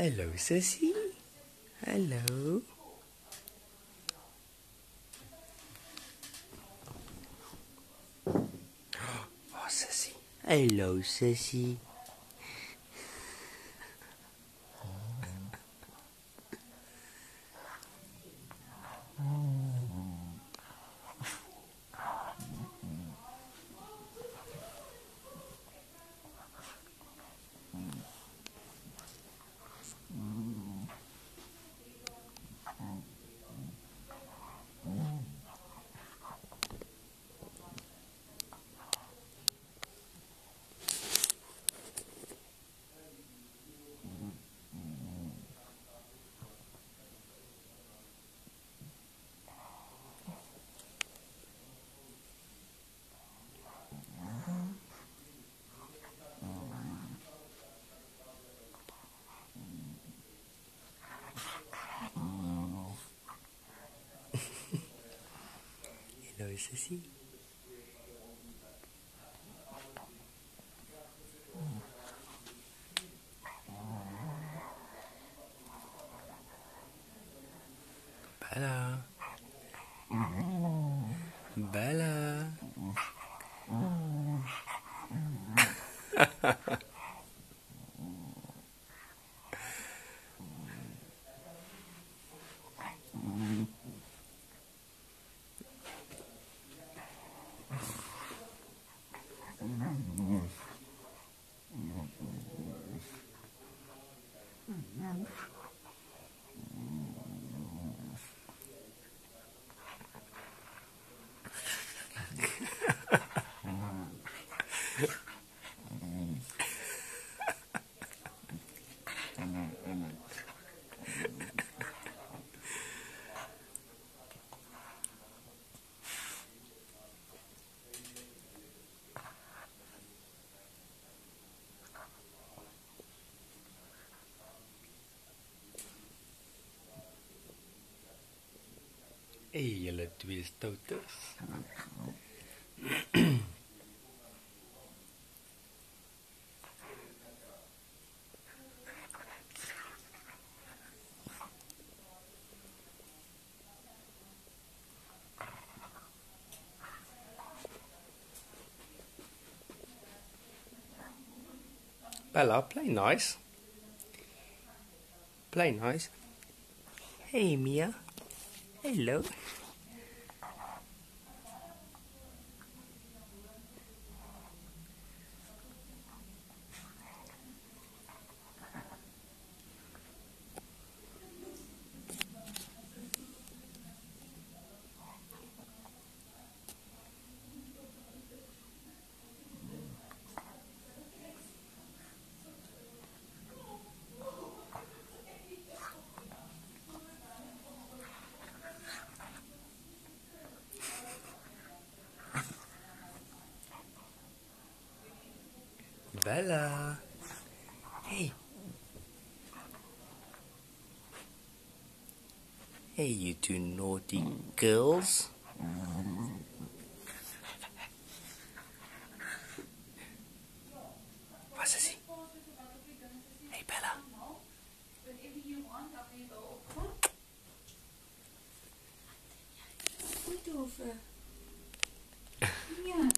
Hello, sissy. Hello. Oh, sissy. Hello, sissy. Hello, sissy. Bella. Yeah. Hey, julle twee stouters. Bella, play nice. Play nice. Hey, Mia. Hello. Bella. Hey. Hey, you two naughty girls. Was is he? Hey, Bella. Goed over.